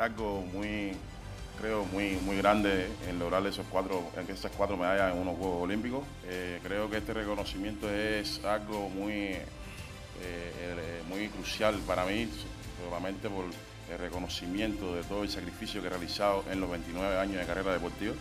algo muy, creo, muy, muy grande en lograr esos cuatro, esas cuatro medallas en unos Juegos Olímpicos. Eh, creo que este reconocimiento es algo muy, eh, eh, muy crucial para mí, solamente por el reconocimiento de todo el sacrificio que he realizado en los 29 años de carrera deportiva.